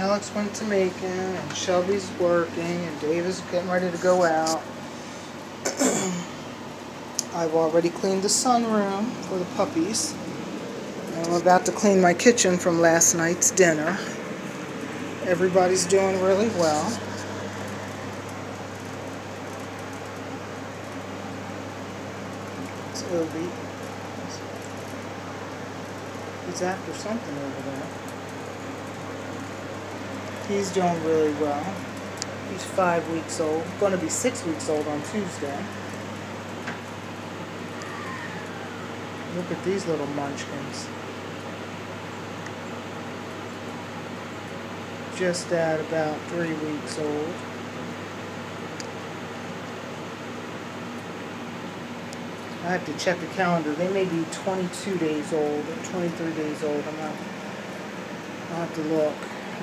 Alex went to Macon, and Shelby's working, and Dave is getting ready to go out. I've already cleaned the sunroom for the puppies. I'm about to clean my kitchen from last night's dinner. Everybody's doing really well. It's Obi. He's after something over there. He's doing really well. He's five weeks old. Going to be six weeks old on Tuesday. Look at these little munchkins. Just at about three weeks old. I have to check the calendar. They may be 22 days old or 23 days old. I'm not. I'll have to look.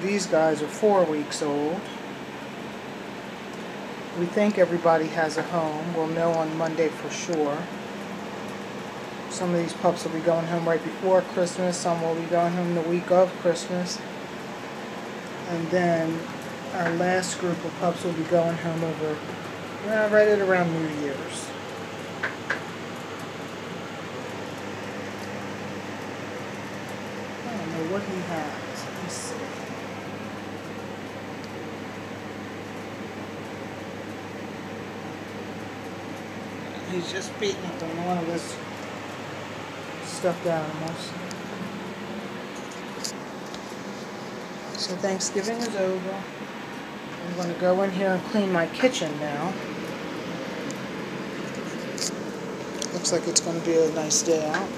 These guys are four weeks old. We think everybody has a home. We'll know on Monday for sure. Some of these pups will be going home right before Christmas. Some will be going home the week of Christmas. And then our last group of pups will be going home over uh, right at around New Year's. I don't know what he has. Let me see. He's just beating up on one of his stuffed animals. So Thanksgiving is over. I'm going to go in here and clean my kitchen now. Looks like it's going to be a nice day out.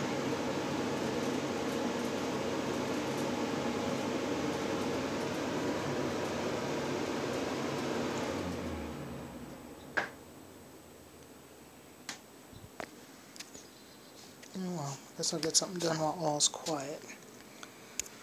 Oh well, guess I'll get something done while all's quiet.